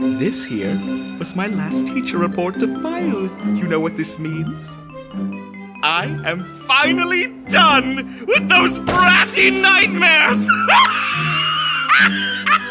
This here was my last teacher report to file. You know what this means? I am finally done with those bratty nightmares!